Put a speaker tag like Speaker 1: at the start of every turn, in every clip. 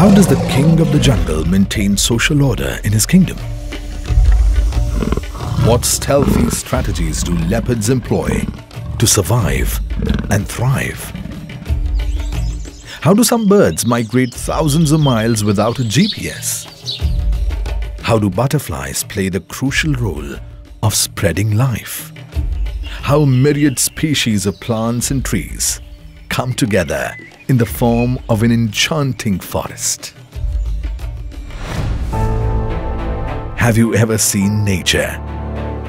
Speaker 1: How does the king of the jungle maintain social order in his kingdom? What stealthy strategies do leopards employ to survive and thrive? How do some birds migrate thousands of miles without a GPS? How do butterflies play the crucial role of spreading life? How myriad species of plants and trees come together in the form of an enchanting forest. Have you ever seen nature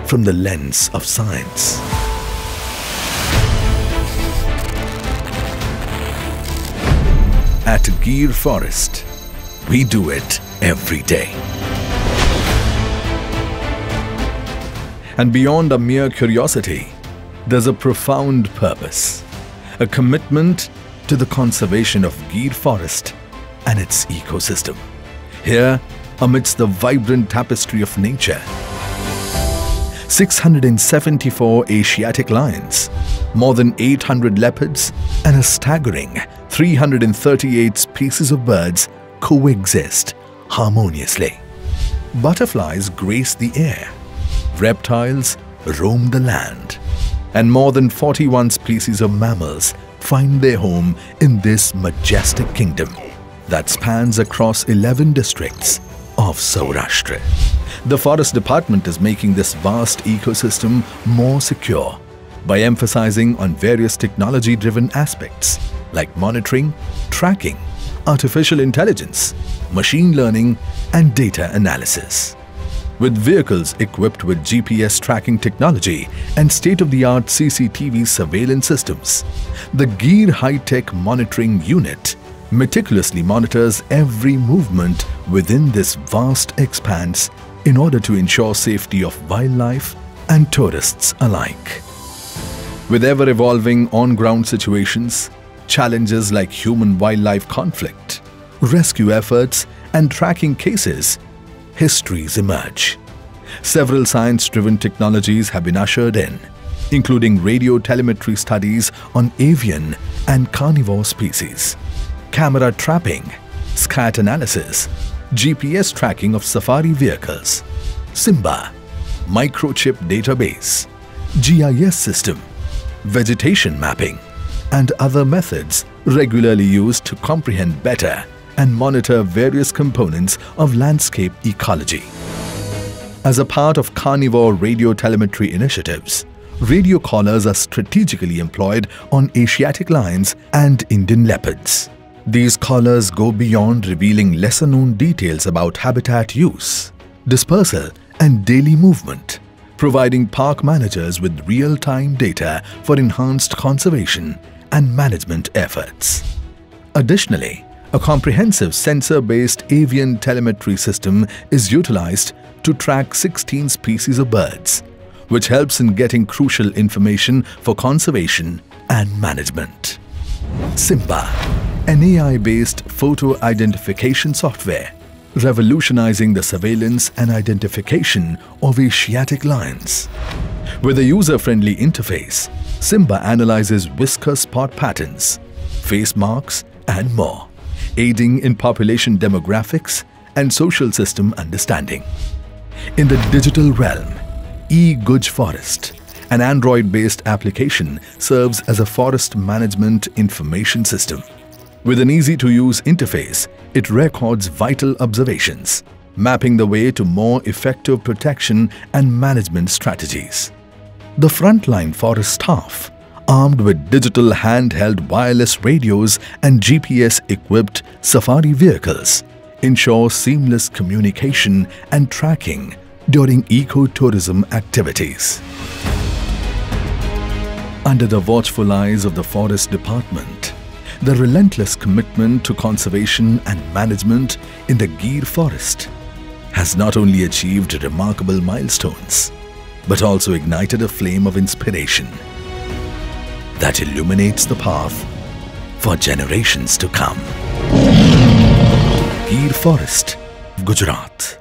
Speaker 1: from the lens of science? At Gir Forest, we do it every day. And beyond a mere curiosity, there's a profound purpose, a commitment to the conservation of Gir Forest and its ecosystem. Here, amidst the vibrant tapestry of nature, 674 Asiatic lions, more than 800 leopards, and a staggering 338 species of birds coexist harmoniously. Butterflies grace the air, reptiles roam the land, and more than 41 species of mammals find their home in this majestic kingdom that spans across 11 districts of Saurashtra. The Forest Department is making this vast ecosystem more secure by emphasizing on various technology-driven aspects like monitoring, tracking, artificial intelligence, machine learning and data analysis. With vehicles equipped with GPS tracking technology and state-of-the-art CCTV surveillance systems, the Gir High-Tech Monitoring Unit meticulously monitors every movement within this vast expanse in order to ensure safety of wildlife and tourists alike. With ever-evolving on-ground situations, challenges like human-wildlife conflict, rescue efforts and tracking cases, histories emerge. Several science-driven technologies have been ushered in, including radio telemetry studies on avian and carnivore species, camera trapping, scat analysis, GPS tracking of safari vehicles, Simba, microchip database, GIS system, vegetation mapping, and other methods regularly used to comprehend better and monitor various components of landscape ecology. As a part of carnivore radio telemetry initiatives, radio collars are strategically employed on Asiatic lions and Indian leopards. These collars go beyond revealing lesser-known details about habitat use, dispersal and daily movement, providing park managers with real-time data for enhanced conservation and management efforts. Additionally, a comprehensive sensor-based avian telemetry system is utilized to track 16 species of birds, which helps in getting crucial information for conservation and management. Simba, an AI-based photo identification software, revolutionizing the surveillance and identification of Asiatic lions. With a user-friendly interface, Simba analyzes whisker spot patterns, face marks and more, aiding in population demographics and social system understanding. In the digital realm, eGuj Forest, an Android-based application serves as a forest management information system. With an easy-to-use interface, it records vital observations, mapping the way to more effective protection and management strategies. The frontline forest staff, armed with digital handheld wireless radios and GPS-equipped safari vehicles, ensure seamless communication and tracking during ecotourism activities. Under the watchful eyes of the Forest Department, the relentless commitment to conservation and management in the Gir forest has not only achieved remarkable milestones, but also ignited a flame of inspiration that illuminates the path for generations to come. Gir Forest, Gujarat.